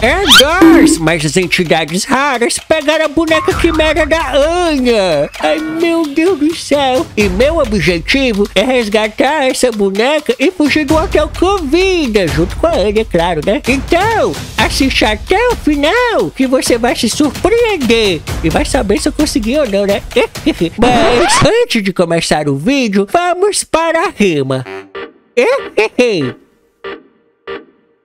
É Dors, mas as entidades raras pegaram a boneca quimera da Anya. Ai, meu Deus do céu. E meu objetivo é resgatar essa boneca e fugir do hotel com vida, junto com a Anya, claro, né? Então, assiste até o final que você vai se surpreender e vai saber se eu consegui ou não, né? Mas antes de começar o vídeo, vamos para a rima.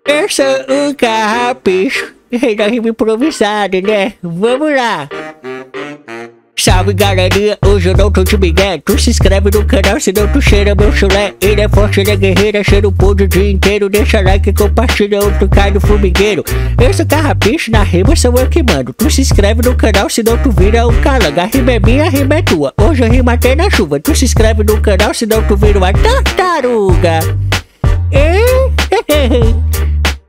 Essa é um carrapicho. Da rima improvisada, né? Vamos lá. Salve galerinha, hoje eu não tô te migué. Tu se inscreve no canal, senão tu cheira meu chulé. Ele é forte, ele é guerreiro, cheira o pão o dia inteiro. Deixa like e compartilha, outro cai no formigueiro. Esse carrapicho na rima sou eu que mando. Tu se inscreve no canal, senão tu vira um calanga A rima é minha, a rima é tua. Hoje eu rimo até na chuva. Tu se inscreve no canal, senão tu vira uma tartaruga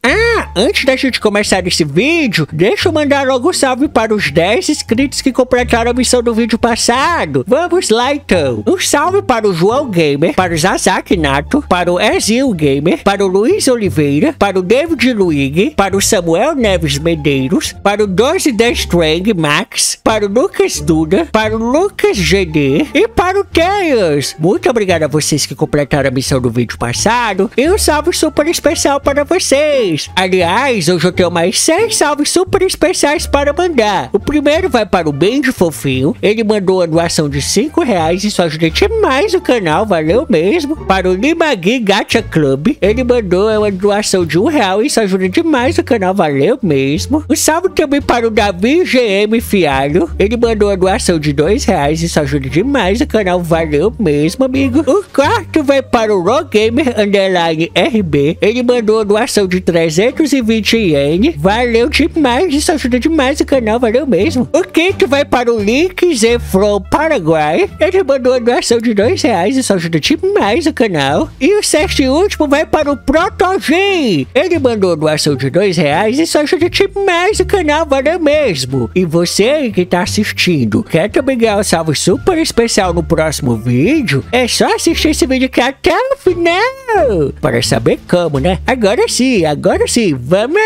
Ah, antes da gente começar esse vídeo, deixa eu mandar logo um salve para os 10 inscritos que completaram a missão do vídeo passado. Vamos lá então. Um salve para o João Gamer, para o Zazak Nato, para o Ezil Gamer, para o Luiz Oliveira, para o David Luig, para o Samuel Neves Medeiros, para o 12 The Strang Max, para o Lucas Duda, para o Lucas GD e para o Tails. Muito obrigado a vocês que completaram a missão do vídeo passado e um salve super especial para vocês vocês. Aliás, hoje eu tenho mais 6 salves super especiais para mandar. O primeiro vai para o Benji Fofinho. Ele mandou a doação de 5 reais. Isso ajuda demais o canal, valeu mesmo. Para o Limagui Gacha Club. Ele mandou uma doação de 1 real. Isso ajuda demais o canal, valeu mesmo. Um salve também para o Davi GM Fialho. Ele mandou a doação de 2 reais. Isso ajuda demais o canal, valeu mesmo, amigo. O quarto vai para o Raw Gamer Underline RB. Ele mandou a doação de 3 320 ien. Valeu demais, isso ajuda demais o canal, valeu mesmo. O quinto vai para o Link Z From Paraguai. Ele mandou a doação de 2 reais, isso ajuda demais o canal. E o sexto e último vai para o Protogen. Ele mandou doação de 2 reais, isso ajuda demais o canal, valeu mesmo. E você que tá assistindo, quer também ganhar um salve super especial no próximo vídeo? É só assistir esse vídeo aqui até o final. Para saber como, né? Agora sim, agora agora sim, vamos!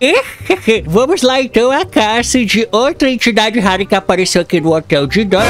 Vamos lá então a caça de outra entidade rara que apareceu aqui no hotel de Dó.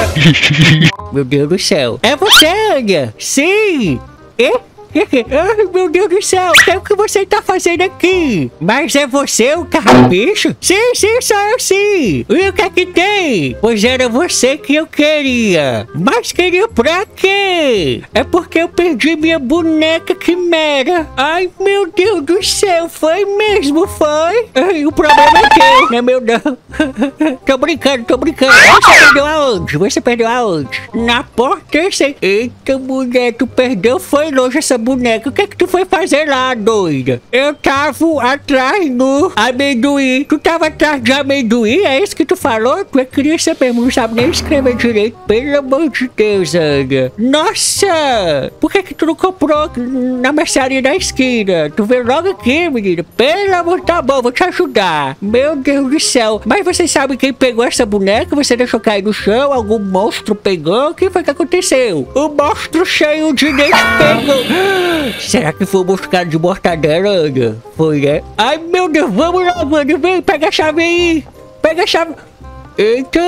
Meu Deus do céu. É você, Anya? Sim! E? Ai, meu Deus do céu, o que, é você tá fazendo aqui? Mas é você o carrapicho? Sim, sim, sou eu sim. E o que é que tem? Pois era você que eu queria. Mas queria pra quê? É porque eu perdi minha boneca quimera. Ai, meu Deus do céu, foi mesmo, foi? Ai, o problema é teu, né, meu não? tô brincando, tô brincando. Você perdeu aonde? Você perdeu aonde? Na porta, sei. Eita, mulher, tu perdeu, foi longe essa boneca. O que é que tu foi fazer lá, doida? Eu tava atrás do amendoim. Tu tava atrás de amendoim? É isso que tu falou? Tu é criança mesmo, não sabe nem escrever direito. Pelo amor de Deus, Ana. Nossa! Por que que tu não comprou na mercearia da esquina? Tu veio logo aqui, menina. Pelo amor, tá bom, vou te ajudar. Meu Deus do céu. Mas você sabe quem pegou essa boneca? Você deixou cair no chão? Algum monstro pegou? O que foi que aconteceu? O monstro cheio de dente pegou. Será que foi buscado de mortadela, Ana? Foi, né? Ai, meu Deus, vamos lá, mano. Vem, pega a chave aí. Pega a chave. Eita,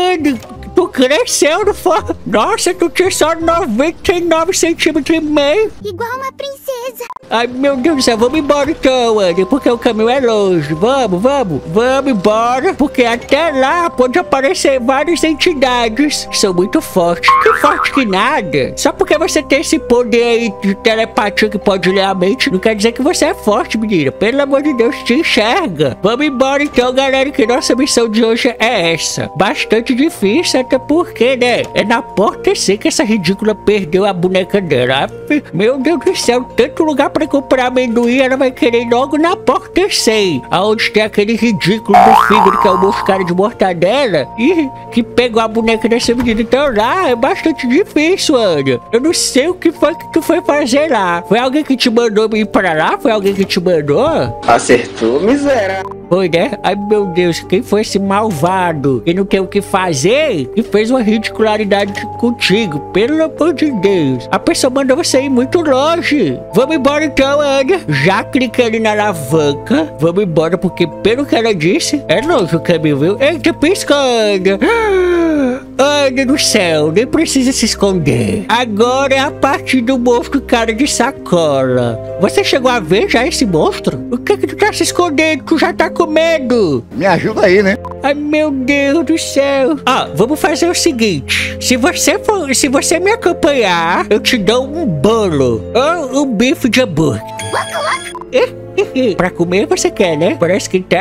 tu cresceu, não foi? Nossa, tu tinha só 99 centímetros e meio. Igual uma princesa. Ai, meu Deus do céu, vamos embora então, Andy, porque o caminho é longe. Vamos, vamos, vamos embora, porque até lá pode aparecer várias entidades que são muito fortes. Que forte que nada. Só porque você tem esse poder aí de telepatia que pode ler a mente, não quer dizer que você é forte, menina. Pelo amor de Deus, te enxerga. Vamos embora então, galera, que nossa missão de hoje é essa. Bastante difícil, até porque, né? É na porta C que essa ridícula perdeu a boneca dela. Meu Deus do céu, tanto lugar pra pra comprar amendoim, ela vai querer logo na porta 100, aonde tem aquele ridículo do fígado que é o moscado de mortadela e que pegou a boneca dessa menina. Então lá é bastante difícil, Ana. Eu não sei o que foi que tu foi fazer lá. Foi alguém que te mandou ir pra lá? Foi alguém que te mandou? Acertou, miséria. Foi, né? Ai, meu Deus, quem foi esse malvado? Que não tem o que fazer? Que fez uma ridicularidade contigo, pelo amor de Deus. A pessoa mandou você ir muito longe. Vamos embora então, Ana. Já clicando na alavanca. Vamos embora, porque pelo que ela disse, é longe o caminho, viu? Eita, piscando. Ana do céu, nem precisa se esconder. Agora é a parte do monstro cara de sacola. Você chegou a ver já esse monstro? O que que tu tá se escondendo? Tu já tá com medo. Me ajuda aí, né? Ai, meu Deus do céu. Ó, vamos fazer o seguinte. Se você for, se você me acompanhar, eu te dou um bolo. Ou um bife de hambúrguer. Pra comer você quer, né? Parece que tá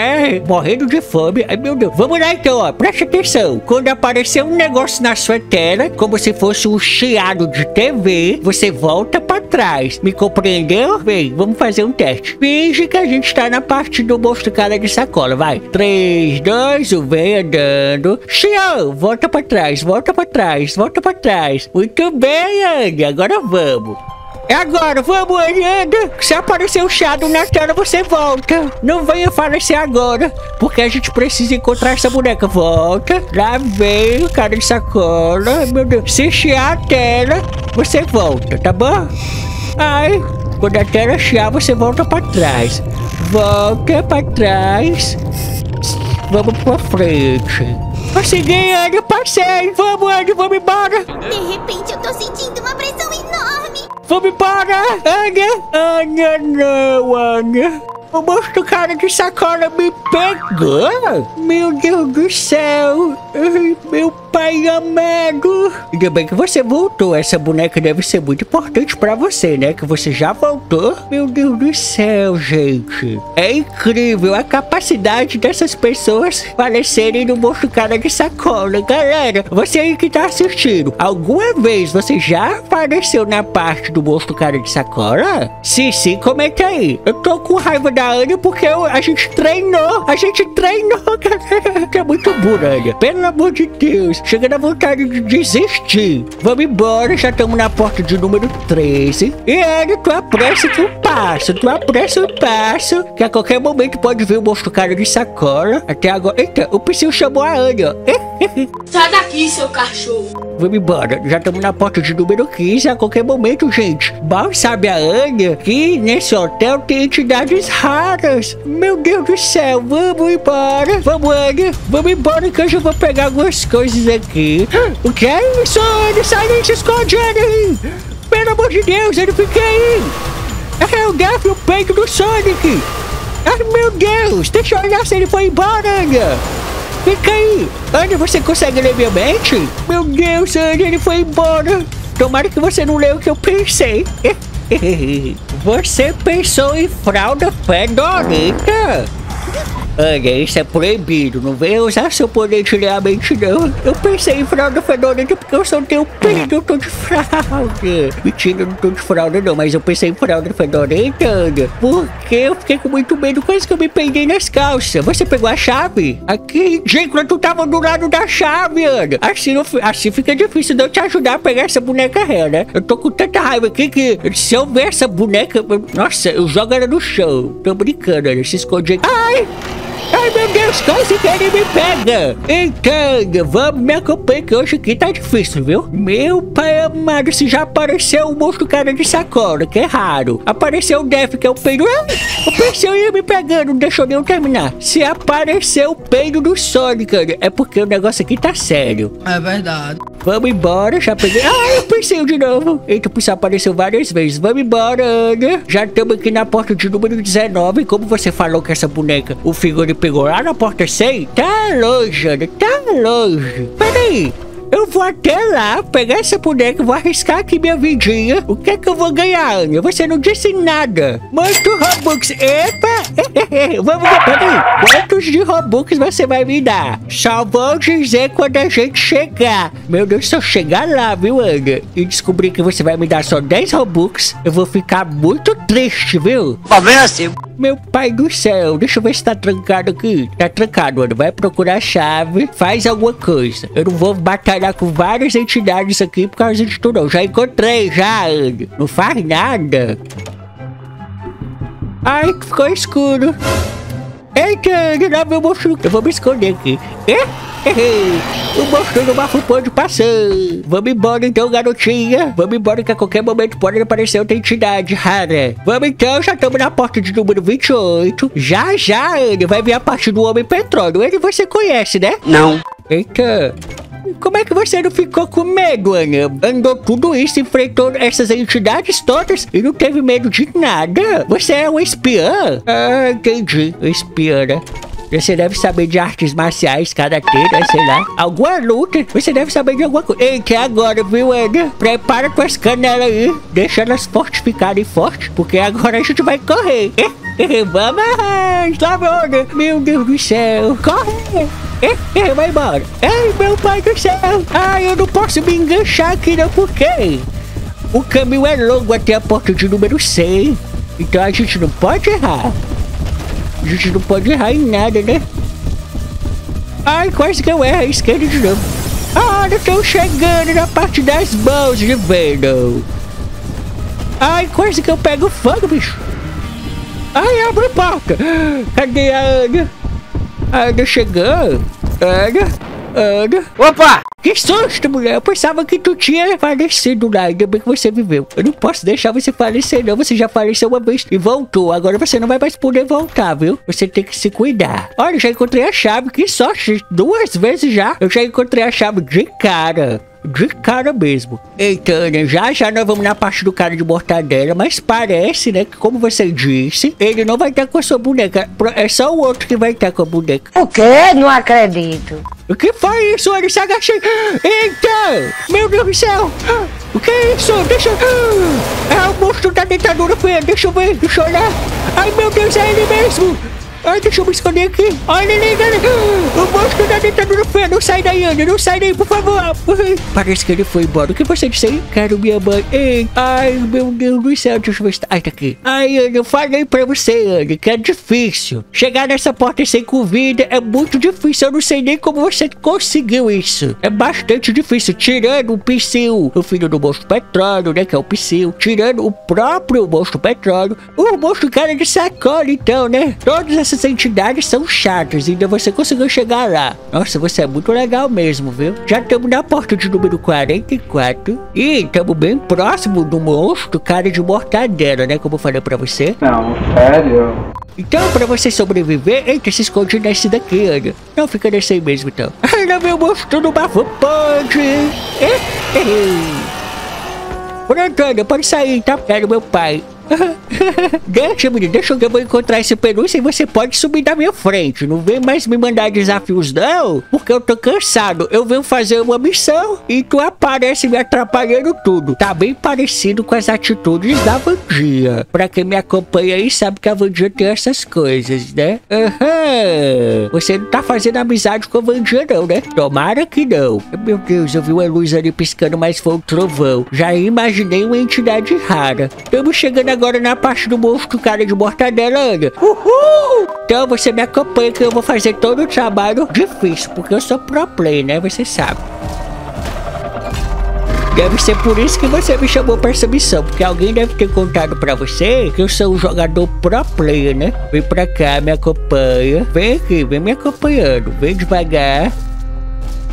morrendo de fome. Ai, meu Deus. Vamos lá então, ó. Preste atenção. Quando aparecer um negócio na sua tela, como se fosse um chiado de TV, você volta pra trás. Me compreendeu? Vem, vamos fazer um teste. Finge que a gente tá na parte do monstro cara de sacola. Vai. 3, 2, 1, vem andando. Xiao, volta pra trás, volta pra trás, volta pra trás. Muito bem, Andy. Agora vamos. É agora, vamos, Ariana. Se aparecer o Shadow na tela, você volta. Não venha falecer agora, porque a gente precisa encontrar essa boneca. Volta. Lá vem o cara de sacola. Meu Deus. Se chiar a tela, você volta, tá bom? Ai, quando a tela chiar, você volta pra trás. Volta pra trás. Vamos pra frente. Consegui, Andy, passei. Vamos, Andy, vamos embora. De repente eu tô sentindo uma pressão enorme. Vamos embora! Anya! Anya não, Anya! O monstro cara de sacola me pegou! Meu Deus do céu! Meu pai amado! Ainda bem que você voltou. Essa boneca deve ser muito importante pra você, né? Que você já voltou. Meu Deus do céu, gente. É incrível a capacidade dessas pessoas falecerem no monstro cara de sacola. Galera, você aí que tá assistindo, alguma vez você já apareceu na parte do monstro cara de sacola? Se sim, comenta aí. Eu tô com raiva da Anya porque eu- a gente treinou. A gente treinou, galera. Que é muito burra, Anya. Pelo amor de Deus. Chega na vontade de desistir. Vamos embora, já estamos na porta de número 13. E Anya, tu apressa que eu passo. Tu apressa o passo. Que a qualquer momento pode vir o monstro cara de sacola. Até agora. Eita, o Psyu chamou a Anya. Sai daqui, seu cachorro. Vamos embora, já estamos na porta de número 15 a qualquer momento, gente. Mal sabe a Anya que nesse hotel tem entidades Meu Deus do céu, vamos embora. Vamos, Anya, vamos embora que eu já vou pegar algumas coisas aqui. O que é isso, Anya? Sai daí, se esconde, Anya. Pelo amor de Deus, ele fica aí. É o Gaff o peito do Sonic. Ai, meu Deus, deixa eu olhar se ele foi embora, Anya. Fica aí! Ana, você consegue ler minha mente? Meu Deus, Ana, ele foi embora! Tomara que você não leu o que eu pensei! Você pensou em fralda fedorenta? Olha, isso é proibido. Não venha usar seu poder de ler a mente, não. Eu pensei em fralda fedorenta porque eu só tenho peito, eu tô de fralda. Mentira, eu não tô de fralda, não. Mas eu pensei em fralda fedorenta, Ana. Porque eu fiquei com muito medo, quase que eu me peguei nas calças. Você pegou a chave? Aqui, gente, tu tava do lado da chave, Ana. Assim, fi- assim fica difícil de eu te ajudar a pegar essa boneca ré, né? Eu tô com tanta raiva aqui que se eu ver essa boneca... eu- Nossa, eu jogo ela no chão. Tô brincando, Ana. Se esconde. Ai! Ai, meu Deus, quase que ele me pega. Então, vamos me acompanhar que hoje aqui tá difícil, viu? Meu pai amado, se já apareceu o monstro cara de sacola, que é raro. Apareceu o Def, que é o peido. Ah, o Perseu ia me pegando, não deixou nem eu terminar. Se apareceu o peido do Sonic, cara, é porque o negócio aqui tá sério. É verdade. Vamos embora, já peguei. Ai, eu pensei de novo. Eita, o Psy apareceu várias vezes. Vamos embora, Ana. Já estamos aqui na porta de número 19. Como você falou que essa boneca, o figure pegou lá na porta 100? Tá longe, tá longe. Peraí. Eu vou até lá, pegar essa boneca, vou arriscar aqui minha vidinha. O que é que eu vou ganhar, Anya? Você não disse nada. Muito Robux. Epa! Vamos ver, peraí. Quantos de Robux você vai me dar? Só vou dizer quando a gente chegar. Meu Deus, se eu chegar lá, viu, Anya? E descobrir que você vai me dar só 10 Robux, eu vou ficar muito triste, viu? Problema seu. Meu pai do céu, deixa eu ver se tá trancado aqui. Tá trancado, mano. Vai procurar a chave, faz alguma coisa. Eu não vou batalhar com várias entidades aqui por causa de tudo, não. Já encontrei, já. Não faz nada. Ai, ficou escuro. Eita, lá meu monstro. Eu vou me esconder aqui. É? O monstro do bafo pode passar. Vamos embora então, garotinha. Vamos embora que a qualquer momento pode aparecer outra entidade rara. Vamos então, já estamos na porta de número 28. Já, já, ele vai vir a parte do Homem Petróleo. Ele você conhece, né? Não. Eita. Como é que você não ficou com medo, Ana? Andou tudo isso, enfrentou essas entidades todas e não teve medo de nada? Você é um espiã? Ah, entendi. Espiã, né? Você deve saber de artes marciais, karateira, sei lá. Alguma luta. Você deve saber de alguma coisa. Eita, é agora, viu, Ana? Prepara com as canelas aí. Deixa elas fortificarem forte, porque agora a gente vai correr. Vamos lá, Ana. Meu Deus do céu. Corre. Vai embora. Ai, meu pai do céu. Ai, eu não posso me enganchar aqui não, por quê? O caminho é longo até a porta de número 100. Então a gente não pode errar. A gente não pode errar em nada, né? Ai, quase que eu erro a esquerda de novo. Ah, estou chegando na parte das mãos de Venom. Ai, quase que eu pego fogo, bicho. Ai, abre a porta. Cadê a Ana? A Ana chegou. Ana, Ana. Opa! Que susto, mulher! Eu pensava que tu tinha falecido lá, ainda bem que você viveu. Eu não posso deixar você falecer, não. Você já faleceu uma vez e voltou. Agora você não vai mais poder voltar, viu? Você tem que se cuidar. Olha, já encontrei a chave. Que sorte! Duas vezes já. Eu já encontrei a chave de cara. De cara mesmo. Eita, né? Já já nós vamos na parte do cara de mortadela, mas parece, né, que como você disse, ele não vai estar com a sua boneca. É só o outro que vai estar com a boneca. O quê? Não acredito. O que foi isso? Ele se agachou. Eita! Meu Deus do céu! O que é isso? Deixa eu... É o monstro da dentadura, Fê. Deixa eu ver, deixa eu olhar. Ai, meu Deus, é ele mesmo. Ai, deixa eu me esconder aqui. Olha galera. O monstro da ditadura feia. Não sai daí, Ana. Não sai daí, por favor. Parece que ele foi embora. O que você disse aí? Quero minha mãe. Ei. Ai, meu Deus do céu. Deixa eu ver se tá... Ai, tá aqui. Ai, Ana, eu falei pra você, Ana, que é difícil. Chegar nessa porta sem comida é muito difícil. Eu não sei nem como você conseguiu isso. É bastante difícil. Tirando o Psyu, o filho do monstro petróleo, né? Que é o Psyu. Tirando o próprio monstro petróleo. O monstro cara de sacola, então, né? Todas as essas entidades são chatas ainda você conseguiu chegar lá. Nossa, você é muito legal mesmo, viu? Já estamos na porta de número 44 e estamos bem próximo do monstro cara de mortadela, né? Como eu falei pra você. Não, sério? Então, pra você sobreviver, eita, se esconde nesse daqui, Ana. Não, fica nesse aí mesmo, então. Ai, não, meu monstro do bafo pode. Pronto, Ana, pode sair, tá? Era meu pai. Deixa, menino, deixa eu vou encontrar esse pelúcia e você pode subir da minha frente. Não vem mais me mandar desafios, não, porque eu tô cansado. Eu venho fazer uma missão e tu aparece me atrapalhando tudo. Tá bem parecido com as atitudes da Vandinha. Pra quem me acompanha aí sabe que a Vandinha tem essas coisas, né? Uhum. Você não tá fazendo amizade com a Vandinha, não, né? Tomara que não. Meu Deus, eu vi uma luz ali piscando, mas foi um trovão. Já imaginei uma entidade rara. Estamos chegando agora na parte do monstro cara de mortadela, Ana. Uhul! Então você me acompanha que eu vou fazer todo o trabalho difícil, porque eu sou pro play, né? Você sabe. Deve ser por isso que você me chamou para essa missão, porque alguém deve ter contado para você que eu sou um jogador pro player, né? Vem pra cá, me acompanha. Vem aqui, vem me acompanhando. Vem devagar.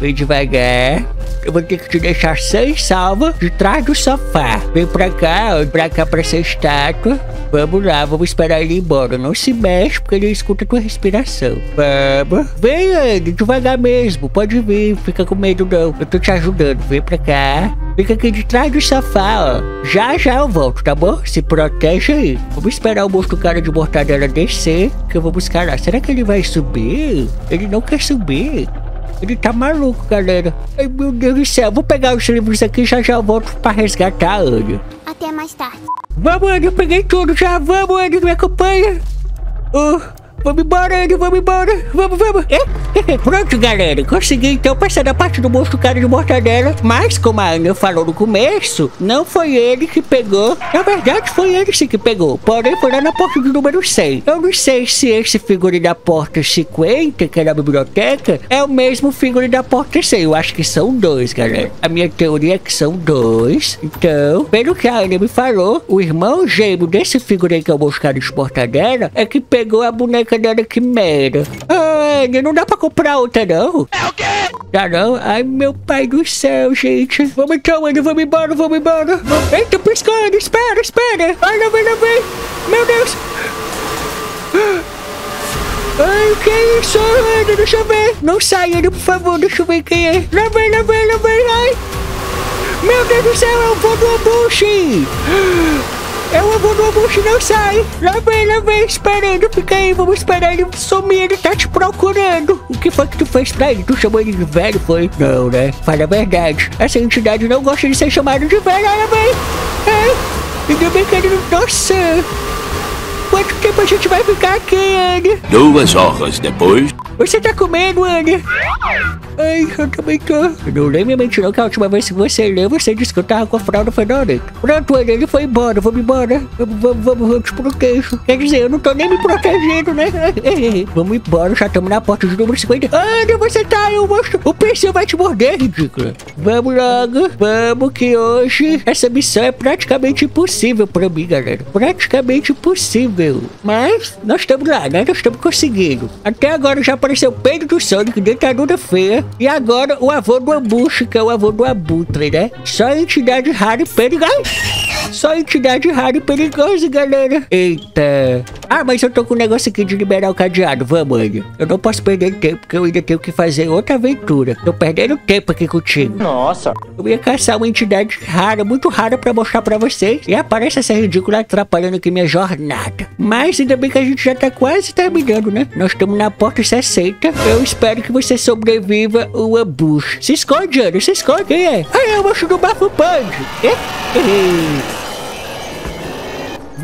Vem devagar. Eu vou ter que te deixar sem salva de trás do sofá. Vem pra cá, pra cá pra essa estátua. Vamos lá, vamos esperar ele ir embora. Não se mexe, porque ele escuta tua respiração. Vamos. Vem, Andy, devagar mesmo. Pode vir, fica com medo não. Eu tô te ajudando. Vem pra cá. Fica aqui de trás do sofá, ó. Já, já eu volto, tá bom? Se protege aí. Vamos esperar o monstro cara de mortadela descer, que eu vou buscar lá. Será que ele vai subir? Ele não quer subir. Ele tá maluco, galera. Ai, meu Deus do céu. Vou pegar os livros aqui e já já volto pra resgatar a Anne. Até mais tarde. Vamos, Anne. Eu peguei tudo já. Vamos, Anne. Me acompanha. Uh. Vamos embora, Andy, vamos embora. Vamos, vamos. É? Pronto, galera. Consegui então passar da parte do monstro cara de mortadela. Mas, como a Ana falou no começo, não foi ele que pegou. Na verdade, foi ele sim que pegou. Porém, foi lá na porta do número 100. Eu não sei se esse figurino da porta 50, que é na biblioteca, é o mesmo figurino da porta 100. Eu acho que são dois, galera. A minha teoria é que são dois. Então, pelo que a Ana me falou, o irmão gêmeo desse figurino que é o monstro cara de mortadela é que pegou a boneca dando quimera. Ai, não dá pra comprar outra, não? É o quê? Dá não? Ai, meu pai do céu, gente. Vamos então, Andy, vamos embora, vamos embora. Eita, piscando, espera, espera. Ai, não vem, não vem. Meu Deus. Ai, que isso, Andy? Deixa eu ver. Não sai, Andy, por favor, deixa eu ver quem é. Não vem, não vem, não vem, ai. Meu Deus do céu, é o vô do Abushi. É o avô do não sai. Lá vem, lá vem, esperando. Fica aí, vamos esperar ele sumir. Ele tá te procurando. O que foi que tu fez pra ele? Tu chamou ele de velho, foi? Não, né? Fala a verdade. Essa entidade não gosta de ser chamada de velho. Lá vem. É. Ainda bem que ele não... Nossa. Quanto tempo a gente vai ficar aqui, Anne? Duas horas depois. Você tá comendo, Anne? Ai, eu também tô. Não lembro mente não que a última vez que você leu, você disse que eu tava com a fralda fedorenta. Pronto, Anne, ele foi embora, vamos embora. Vamos, vamos, vamos, eu te protejo. Quer dizer, eu não tô nem me protegendo, né? vamos embora, já estamos na porta do número 50. Anne, você tá, eu mostro. O PC vai te morder, ridícula. Vamos logo, vamos que hoje essa missão é praticamente impossível pra mim, galera. Praticamente impossível. Mas nós estamos lá, né? Nós estamos conseguindo. Até agora já apareceu o peito do Sonic, dentadura feia. E agora o avô do Ambush, que é o avô do Abutre, né? Só entidade rara e perigosa. Só entidade rara e perigosa, galera. Eita. Ah, mas eu tô com um negócio aqui de liberar o cadeado. Vamos, Anny. Eu não posso perder tempo, porque eu ainda tenho que fazer outra aventura. Tô perdendo tempo aqui contigo. Nossa. Eu ia caçar uma entidade rara, muito rara pra mostrar pra vocês. E aparece essa ridícula atrapalhando aqui minha jornada. Mas ainda bem que a gente já tá quase terminando, né? Nós estamos na porta 60. Eu espero que você sobreviva o ambush. Se esconde, Ana, se esconde. Quem é? Ah, é o moço do bafo band. É?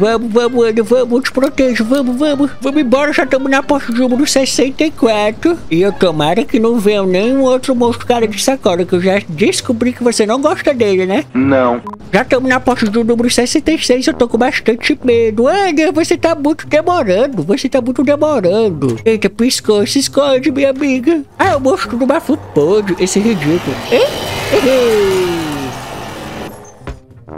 Vamos, vamos, Ana, vamos, te protejo, vamos, vamos. Vamos embora, já estamos na porta do número 64. E eu tomara que não venha nenhum outro monstro cara de sacola, que eu já descobri que você não gosta dele, né? Não. Já estamos na porta do número 66, eu tô com bastante medo. Ana, você tá muito demorando, você tá muito demorando. Eita, piscou, se esconde, minha amiga. Ah, é o monstro do bafo podre, esse ridículo. Hein?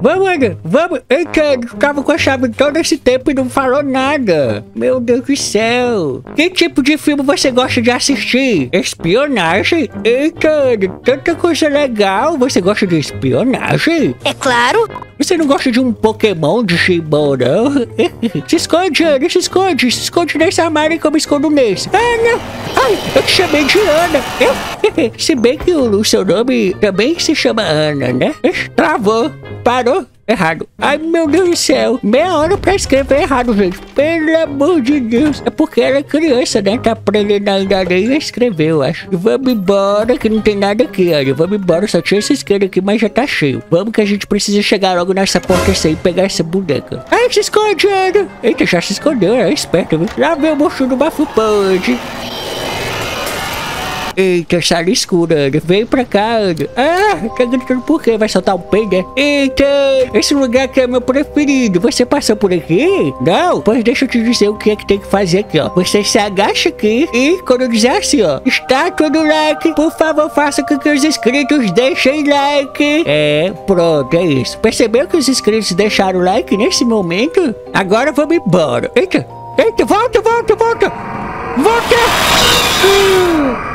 Vamos, Ana, vamos. Eita, tu tava com a chave todo esse tempo e não falou nada. Meu Deus do céu. Que tipo de filme você gosta de assistir? Espionagem? Eita, tanta coisa legal. Você gosta de espionagem? É claro. Você não gosta de um Pokémon de Shibon, não? se esconde, Ana, se esconde. Se esconde nesse armário que eu me escondo nesse. Ana! Ai, eu te chamei de Ana. se bem que o, o seu nome também se chama Ana, né? Travou. Parou? Errado. Ai, meu Deus do céu. Meia hora pra escrever errado, gente. Pelo amor de Deus. É porque ela é criança, né? Tá aprendendo ainda nem a escrever, eu acho. Vamos embora, que não tem nada aqui, olha. Vamos embora. Só tinha essa esquerda aqui, mas já tá cheio. Vamos que a gente precisa chegar logo nessa porta sem pegar essa boneca. Ai, se esconde, Ana. Eita, já se escondeu. É esperto, viu? Lá vem o moço do bafo pode. Eita, sala escura. Vem pra cá. Ah, tá gritando por quê? Vai soltar um peido, né? Eita, esse lugar aqui é meu preferido. Você passou por aqui? Não? Pois deixa eu te dizer o que é que tem que fazer aqui, ó. Você se agacha aqui e quando dizer assim, ó. Estátua do like. Por favor, faça com que os inscritos deixem like. É, pronto, é isso. Percebeu que os inscritos deixaram like nesse momento? Agora vamos embora. Eita, eita, volta, volta, volta. Volta! Uh.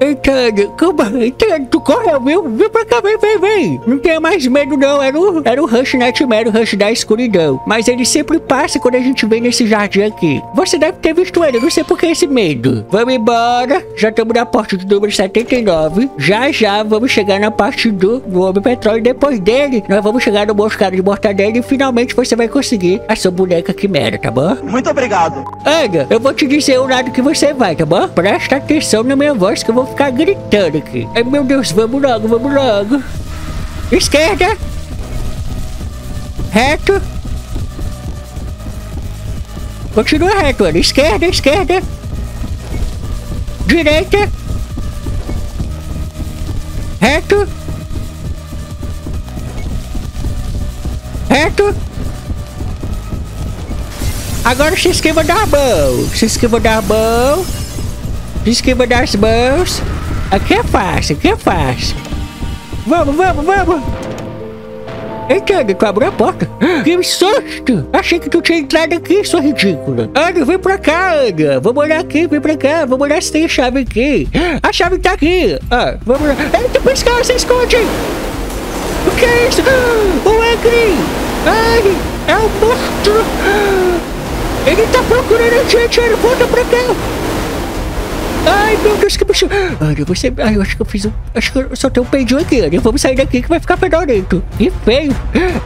Eita, calma, eita, tu correu, viu? Vem pra cá, vem, vem, vem. Não tenha mais medo, não. Era o, era o Rush Nightmare, o Rush da escuridão. Mas ele sempre passa quando a gente vem nesse jardim aqui. Você deve ter visto ele, não sei por que esse medo. Vamos embora. Já estamos na porta do número 79. Já, já, vamos chegar na parte do, do Homem Petróleo. Depois dele, nós vamos chegar no Moscado de Mortadela e finalmente você vai conseguir a sua boneca quimera, tá bom? Muito obrigado. Ana, eu vou te dizer o lado que você vai, tá bom? Presta atenção na minha voz que eu vou ficar gritando aqui. Ai, meu Deus, vamos logo, vamos logo. Esquerda. Reto. Continua reto. Esquerda, esquerda. Direita. Reto. Reto. Agora se esquiva da mão. Se esquiva da mão. Esquiva das mãos. Aqui é fácil, aqui é fácil. Vamos, vamos, vamos. Ana, tu abriu a porta. Que susto! Achei que tu tinha entrado aqui, sua ridícula. Ana, vem pra cá, Ana. Vamos olhar aqui, vem pra cá. Vamos olhar se tem a chave aqui. A chave tá aqui. Ah, vamos lá. Eita, pescar, se esconde. O que é isso? O Egri! Ai, é um monstro! Ele tá procurando a gente, Ana, volta pra cá! Ai, meu Deus, que bicho! Ana, você... Ai, eu acho que eu fiz um... Acho que eu tenho um peidinho aqui, Ana. Vamos sair daqui que vai ficar fedorento. E feio.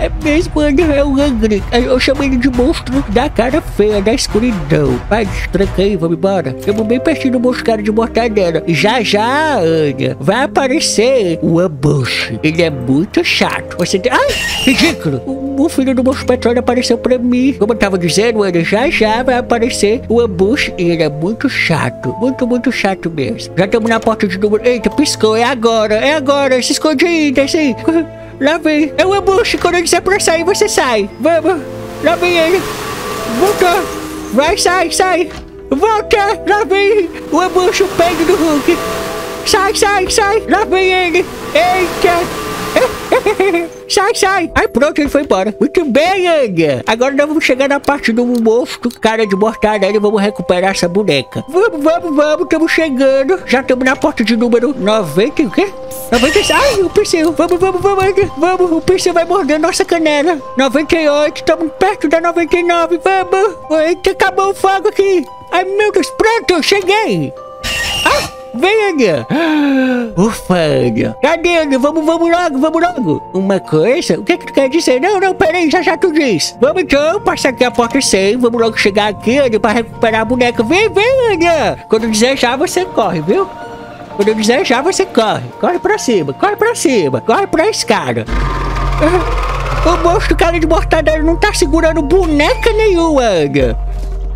É mesmo, Ana, é o Angry. Eu chamo ele de monstro da cara feia, da escuridão. Vai, tranca aí, vamos embora. Eu vou bem pertinho do monstro cara de mortadela. Já, já, Ana, vai aparecer o Ambush. Ele é muito chato. Você tem... Ai, ridículo! O, filho do monstro petróleo apareceu pra mim. Como eu tava dizendo, Ana, já, já vai aparecer o Ambush. E ele é muito chato. Muito, muito chato mesmo. Já estamos na porta de número... Eita, piscou. É agora, é agora. Se esconde aí, desce aí. Lá vem. É o Ambush. Quando ele disser pra sair, você sai. Vamos. Lá vem ele. Voltou. Vai, sai, sai. Volta. Lá vem o Ambush, o peido do Hulk. Sai, sai, sai. Lá vem ele. Eita. sai, sai. Aí pronto, ele foi embora. Muito bem, Anga. Agora nós vamos chegar na parte do monstro, cara de mortadela e vamos recuperar essa boneca. Vamos, vamos, vamos. Estamos chegando. Já estamos na porta de número 90 o quê? 96. Ai, o PC. Vamos, vamos, vamos, Anga. Vamos, o PC vai morder nossa canela. 98, estamos perto da 99. Vamos. Eita, acabou o fogo aqui. Ai, meu Deus. Pronto, cheguei. Ah! Vem, Anga! Ufa! Cadê? Vamos, vamos logo, vamos logo! Uma coisa? O que que tu quer dizer? Não, não, peraí, já já tu diz. Vamos então, passar aqui a porta 100, vamos logo chegar aqui, Anga, pra recuperar a boneca. Vem, vem, Anga! Quando já, você corre, viu? Quando eu já, você corre. Corre pra cima, corre pra cima, corre pra escada. O monstro cara de mortadela não tá segurando boneca nenhuma, Anga.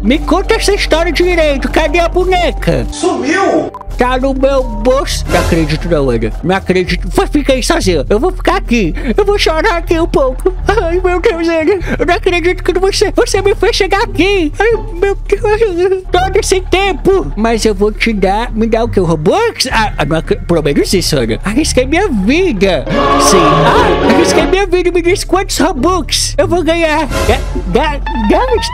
Me conta essa história direito, cadê a boneca? Sumiu! Tá no meu bolso. Não acredito não, Ana. Não acredito. Vai ficar aí sozinho. Eu vou ficar aqui. Eu vou chorar aqui um pouco. Ai, meu Deus, Ana. Eu não acredito que você, você me fez chegar aqui. Ai, meu Deus. Todo esse tempo. Mas eu vou te dar... Me dar o que? O Robux? Ah, não acredito. Pelo menos isso, Ana. Arrisquei minha vida. Sim. Ah, arrisquei minha vida. Me diz quantos Robux eu vou ganhar. Dez?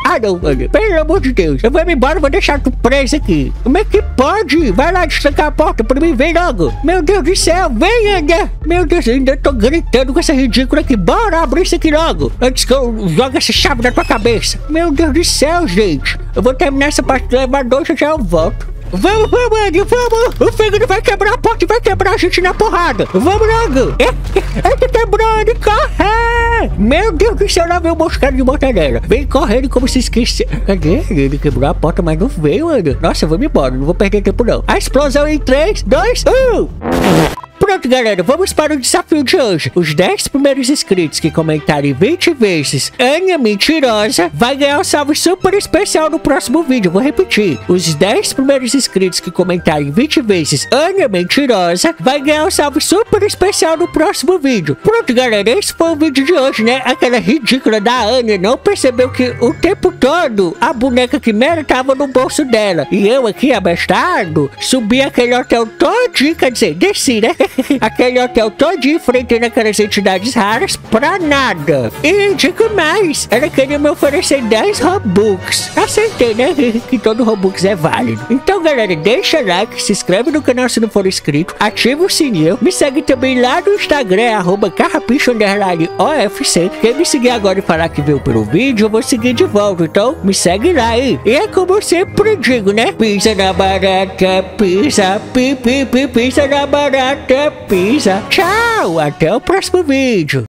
Ah, não, Ana. Pelo amor de Deus. Eu vou me embora. Vou deixar tu preso aqui. Como é que pode? Vai lá destrancar a porta pra mim, vem logo. Meu Deus do céu, vem, Anga. Meu Deus, eu ainda tô gritando com essa ridícula aqui. Bora abrir isso aqui logo, antes que eu jogue essa chave na tua cabeça. Meu Deus do céu, gente. Eu vou terminar essa parte do elevador, já já eu volto. Vamos, vamos, Anga, vamos! O Fênix vai quebrar a porta e vai quebrar a gente na porrada! Vamos logo! É, é, tá quebrando, corre! Meu Deus do céu, lá vem o moscado de mortadela! Vem correndo como se esqueceu! Cadê? Ele quebrou a porta, mas não veio, Anga! Nossa, vamos embora, não vou perder tempo não! A explosão em 3, 2, 1! Pronto, galera, vamos para o desafio de hoje. Os 10 primeiros inscritos que comentarem 20 vezes Anya Mentirosa vai ganhar um salve super especial no próximo vídeo. Vou repetir. Os 10 primeiros inscritos que comentarem 20 vezes Anya Mentirosa vai ganhar um salve super especial no próximo vídeo. Pronto, galera, esse foi o vídeo de hoje, né? Aquela ridícula da Anya não percebeu que o tempo todo a boneca Quimera tava no bolso dela. E eu aqui, abestado, subi aquele hotel todinho, quer dizer, desci, né? Aquele hotel todo enfrentando aquelas entidades raras pra nada. E digo mais, ela queria me oferecer 10 Robux. Aceitei, né? Que todo Robux é válido. Então, galera, deixa like, se inscreve no canal se não for inscrito, ativa o sininho, me segue também lá no Instagram, arroba OFC. Quem me seguir agora e falar que veio pelo vídeo, eu vou seguir de volta, então me segue lá aí. E é como eu sempre digo, né? Pisa na barata, pisa, pi, pi, pi, pisa na barata, pisa. Tchau, até o próximo vídeo.